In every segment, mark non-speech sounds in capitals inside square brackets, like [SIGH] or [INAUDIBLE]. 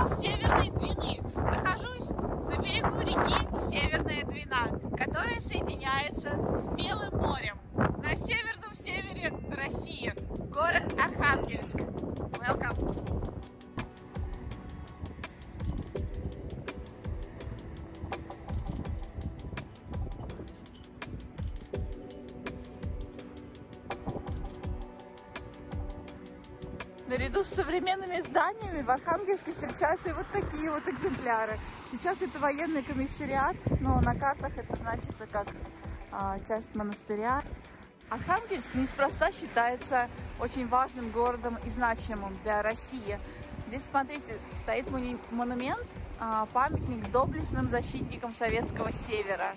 берегов Северной Двины. Нахожусь на берегу реки Северная Двина, которая соединяется с Белым морем на северном севере России, город Наряду с современными зданиями в Архангельске встречаются и вот такие вот экземпляры. Сейчас это военный комиссариат, но на картах это значится как а, часть монастыря. Архангельск неспроста считается очень важным городом и значимым для России. Здесь, смотрите, стоит монумент, а, памятник доблестным защитникам Советского Севера.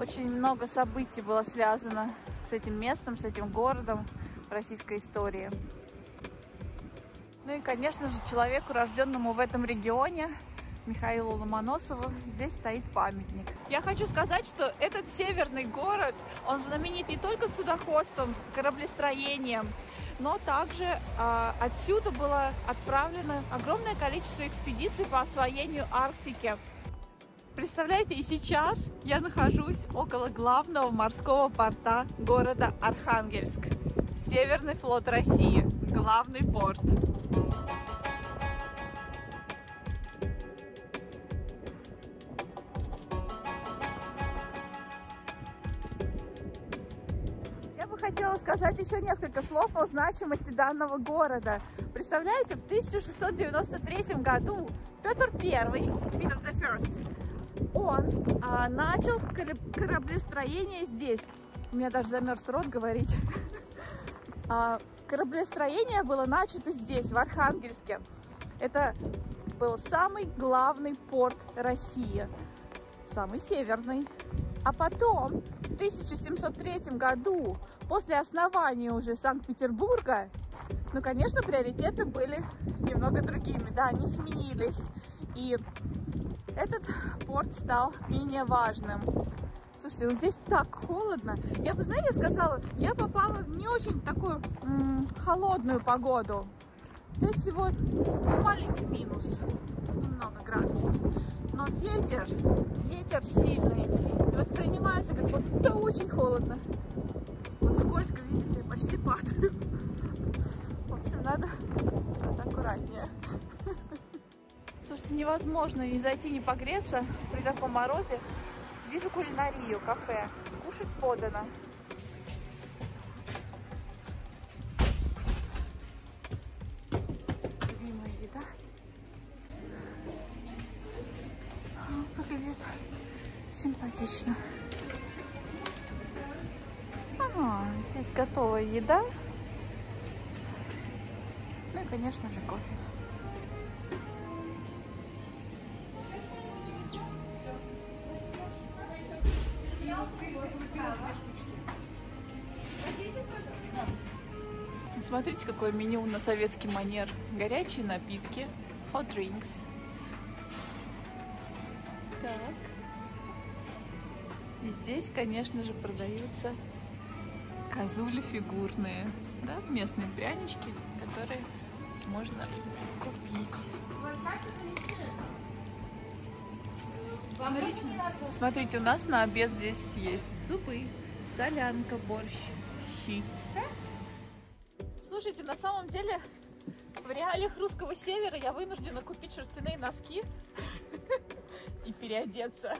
Очень много событий было связано с этим местом, с этим городом в российской истории. Ну и, конечно же, человеку, рожденному в этом регионе, Михаилу Ломоносову, здесь стоит памятник. Я хочу сказать, что этот северный город, он знаменит не только судоходством, кораблестроением, но также э, отсюда было отправлено огромное количество экспедиций по освоению Арктики. Представляете, и сейчас я нахожусь около главного морского порта города Архангельск. Северный флот России, главный порт. хотела сказать еще несколько слов о значимости данного города. Представляете, в 1693 году Петр I, Peter the First, он а, начал кораблестроение здесь. У меня даже замерз рот говорить. [LAUGHS] Кораблестроение было начато здесь, в Архангельске. Это был самый главный порт России, самый северный. А потом, в 1703 году, после основания уже Санкт-Петербурга, ну, конечно, приоритеты были немного другими, да, они сменились. И этот порт стал менее важным. Слушайте, вот здесь так холодно. Я бы, знаете, сказала, я попала в не очень такую холодную погоду. Здесь всего маленький минус, немного градусов. Но ветер, ветер сильный. И воспринимается как будто очень холодно скользко, видите, почти падаю. В общем, надо, надо аккуратнее. Слушайте, невозможно не зайти, не погреться при таком морозе. Вижу кулинарию, кафе. Кушать подано. Любимая еда. Выглядит симпатично. А, здесь готовая еда. Ну и, конечно же, кофе. Смотрите, какое меню на советский манер. Горячие напитки, hot drinks. Так. И здесь, конечно же, продаются козули фигурные, да, местные прянички, которые можно купить. Смотрите, у нас на обед здесь есть супы, солянка, борщ, щи. Слушайте, на самом деле в реалиях русского севера я вынуждена купить шерстяные носки [LAUGHS] и переодеться.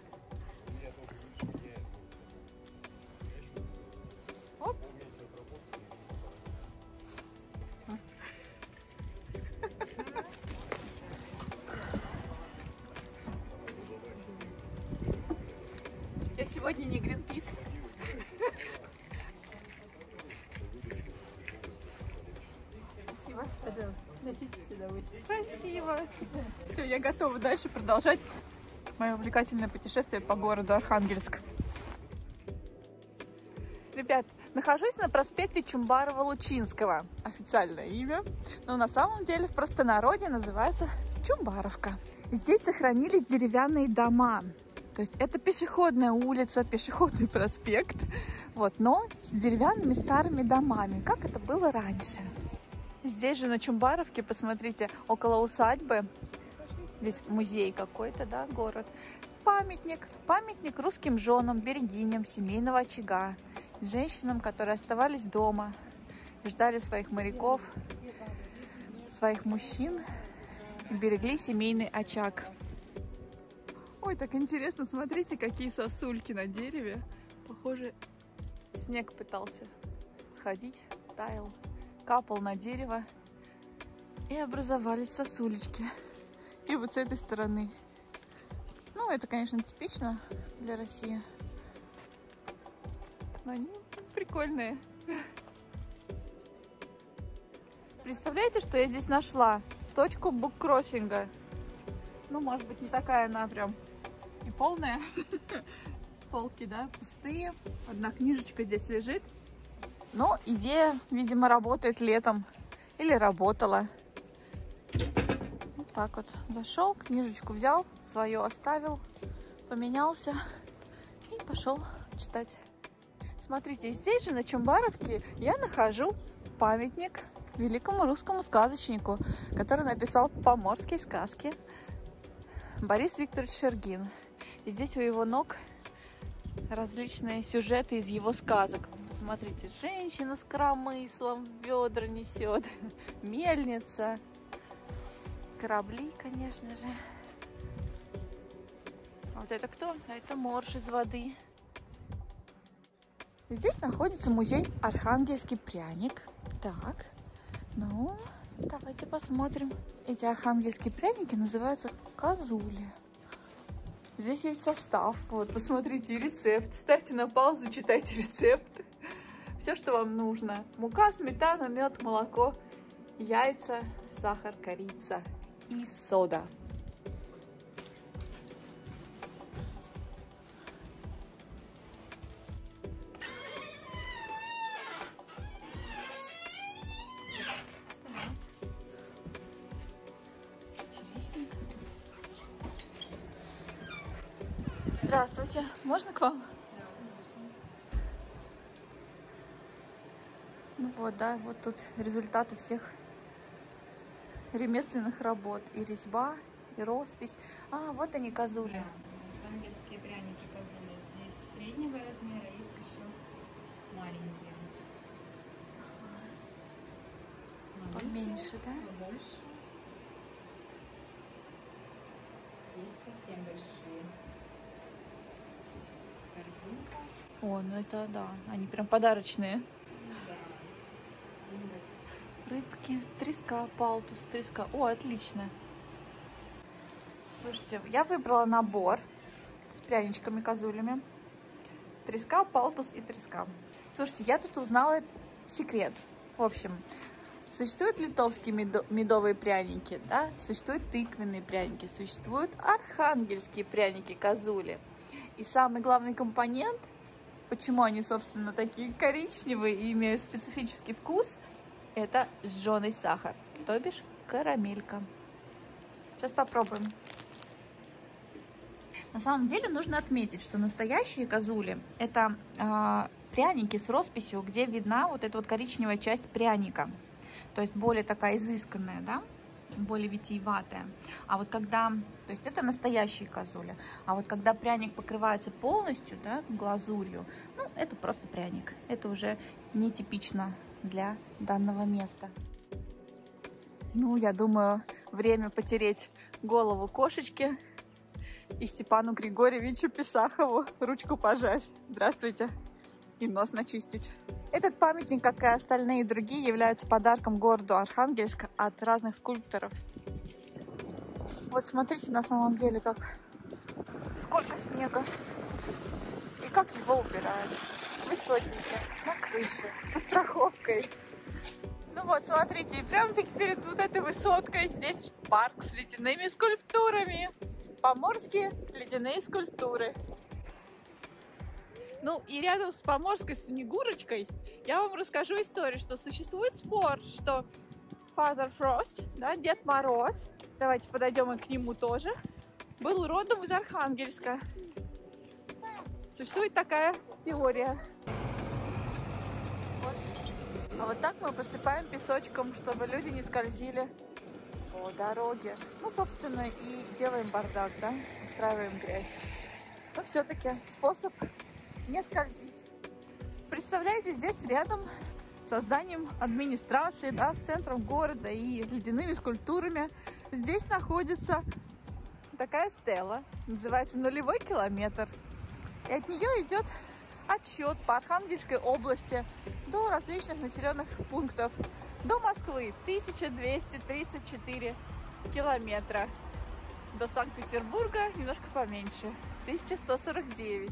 Спасибо. Все, я готова дальше продолжать мое увлекательное путешествие по городу Архангельск. Ребят, нахожусь на проспекте Чумбарова-Лучинского. Официальное имя. Но на самом деле в простонародье называется Чумбаровка. Здесь сохранились деревянные дома. То есть это пешеходная улица, пешеходный проспект, вот, но с деревянными старыми домами, как это было раньше. Здесь же на Чумбаровке, посмотрите, около усадьбы, здесь музей какой-то, да, город, памятник, памятник русским женам, берегиням семейного очага, женщинам, которые оставались дома, ждали своих моряков, своих мужчин, берегли семейный очаг. Ой, так интересно, смотрите, какие сосульки на дереве. Похоже, снег пытался сходить, таял, капал на дерево. И образовались сосулечки. И вот с этой стороны. Ну, это, конечно, типично для России. Но они прикольные. Представляете, что я здесь нашла? Точку буккроссинга. Ну, может быть, не такая она прям и полная. [LAUGHS] Полки, да, пустые. Одна книжечка здесь лежит. Но идея, видимо, работает летом. Или работала. Вот так вот. Зашел, книжечку взял, свое оставил, поменялся и пошел читать. Смотрите, здесь же на Чумбаровке я нахожу памятник великому русскому сказочнику, который написал поморские сказки Борис Викторович Шергин. И здесь у его ног различные сюжеты из его сказок. Посмотрите, женщина с коромыслом ведра несет, [LAUGHS] мельница, корабли, конечно же. А вот это кто? Это морж из воды. Здесь находится музей Архангельский пряник. Так, ну, давайте посмотрим. Эти архангельские пряники называются козули. Здесь есть состав. Вот, посмотрите, рецепт. Ставьте на паузу, читайте рецепт. Все, что вам нужно. Мука, сметана, мед, молоко, яйца, сахар, корица и сода. Здравствуйте, можно к вам? Ну вот, да, вот тут результаты всех ремесленных работ. И резьба, и роспись. А, вот они, козули. Ангельские пряники козули. Здесь среднего размера, есть еще маленькие. Поменьше, да? Побольше. Есть совсем большие. Корзинка. О, ну это да, они прям подарочные. Рыбки, треска, палтус, треска. О, отлично. Слушайте, я выбрала набор с пряничками козулями. Треска, палтус и треска. Слушайте, я тут узнала секрет. В общем, существуют литовские медо- медовые пряники, да? Существуют тыквенные пряники, существуют архангельские пряники козули. И самый главный компонент, почему они, собственно, такие коричневые и имеют специфический вкус, это сжженный сахар, то бишь карамелька. Сейчас попробуем. На самом деле нужно отметить, что настоящие козули это э, пряники с росписью, где видна вот эта вот коричневая часть пряника. То есть более такая изысканная, да, более витиеватая. А вот когда, то есть это настоящие козули. А вот когда пряник покрывается полностью, да, глазурью, ну, это просто пряник. Это уже нетипично для данного места. Ну, я думаю, время потереть голову кошечки и Степану Григорьевичу Писахову ручку пожать. Здравствуйте. И нос начистить. Этот памятник, как и остальные другие, является подарком городу Архангельск от разных скульпторов. Вот смотрите, на самом деле, как сколько снега. И как его убирают. Высотники на крыше, со страховкой. Ну вот, смотрите, прямо-таки перед вот этой высоткой здесь парк с ледяными скульптурами. Поморские ледяные скульптуры. Ну и рядом с поморской Снегурочкой я вам расскажу историю, что существует спор, что Father Frost, да, Дед Мороз, давайте подойдем и к нему тоже, был родом из Архангельска. Существует такая теория. Вот А вот так мы посыпаем песочком, чтобы люди не скользили по дороге. Ну, собственно, и делаем бардак, да, устраиваем грязь. Но все-таки способ не скользить. Представляете, здесь рядом со зданием администрации, да, с центром города и ледяными скульптурами. Здесь находится такая стела, называется нулевой километр. И от нее идет отсчет по Архангельской области до различных населенных пунктов. До Москвы 1234 километра. До Санкт-Петербурга немножко поменьше. 1149.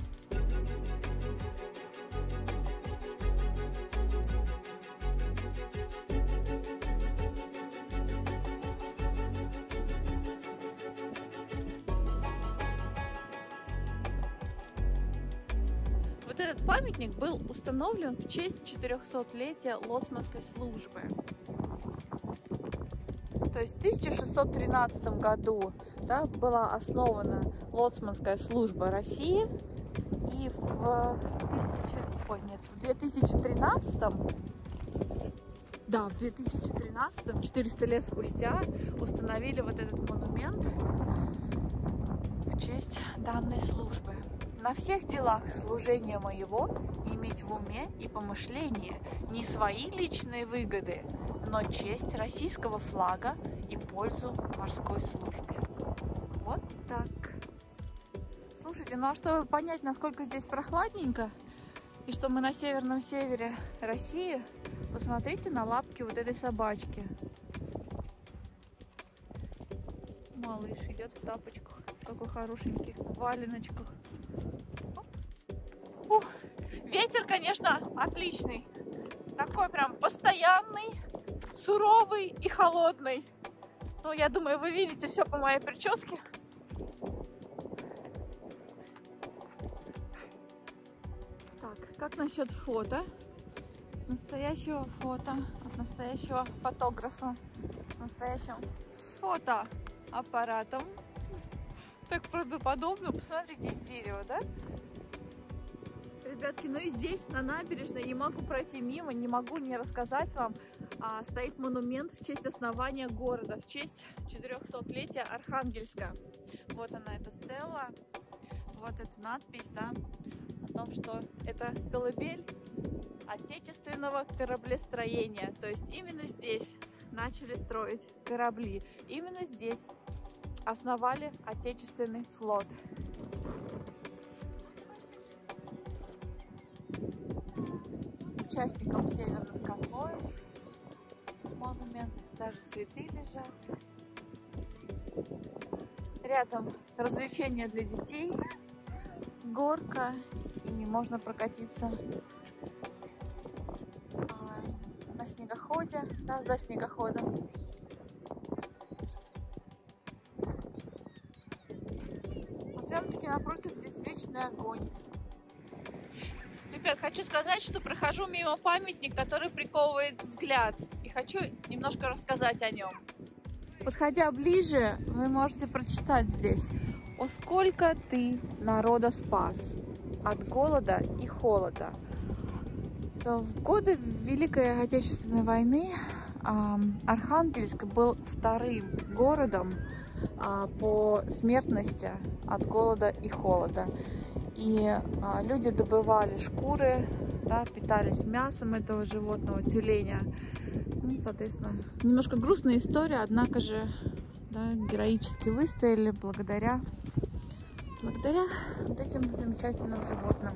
Памятник был установлен в честь 400-летия Лоцманской службы. То есть в 1613 году да, была основана Лоцманская служба России. И в, 1000, ой, нет, в 2013 да, в 2013, 400 лет спустя, установили вот этот монумент в честь данной службы. На всех делах служения моего иметь в уме и помышлении не свои личные выгоды, но честь российского флага и пользу морской службе. Вот так. Слушайте, ну а чтобы понять, насколько здесь прохладненько, и что мы на северном севере России, посмотрите на лапки вот этой собачки. Малыш идет в тапочках, какой хорошенький, в валеночках. Ух, ветер, конечно, отличный. Такой прям постоянный, суровый и холодный. Ну, я думаю, вы видите все по моей прическе. Так, как насчет фото? Настоящего фото от настоящего фотографа с настоящим фотоаппаратом. Так правдоподобно. Посмотрите, из дерева, да? Ребятки, ну и здесь, на набережной, не могу пройти мимо, не могу не рассказать вам. А, стоит монумент в честь основания города, в честь 400-летия Архангельска. Вот она, эта стела, вот эта надпись, да, о том, что это колыбель отечественного кораблестроения. То есть именно здесь начали строить корабли. Именно здесь основали отечественный флот. Участникам северных конвоев монумент, даже цветы лежат. Рядом развлечения для детей, горка, и можно прокатиться а, на снегоходе, да, за снегоходом. Прям-таки напротив здесь вечный огонь. Хочу сказать, что прохожу мимо памятник, который приковывает взгляд. И хочу немножко рассказать о нем. Подходя ближе, вы можете прочитать здесь. «О, сколько ты народа спас от голода и холода». В годы Великой Отечественной войны Архангельск был вторым городом а, по смертности от голода и холода. И а, люди добывали шкуры, да, питались мясом этого животного, тюленя. Ну, соответственно, немножко грустная история, однако же да, героически выстояли благодаря благодаря вот этим замечательным животным.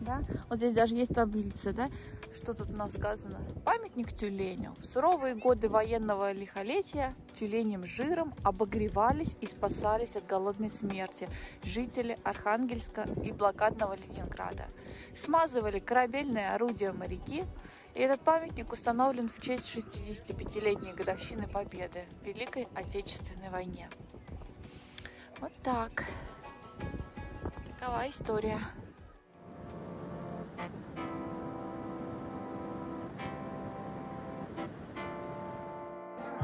Да? Вот здесь даже есть таблица, да? Что тут у нас сказано? Памятник тюленю. В суровые годы военного лихолетия тюленем жиром обогревались и спасались от голодной смерти жители Архангельска и блокадного Ленинграда. Смазывали корабельные орудия моряки, и этот памятник установлен в честь 65-летней годовщины Победы в Великой Отечественной войне. Вот так. Такова история.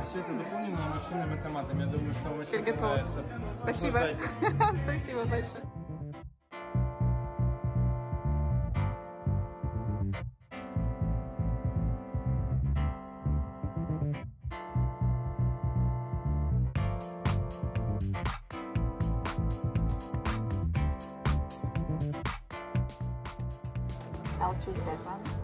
Все это дополнено обученным автоматом. Я думаю, что очень готово. Спасибо. [LAUGHS] Спасибо большое. I'll choose that one.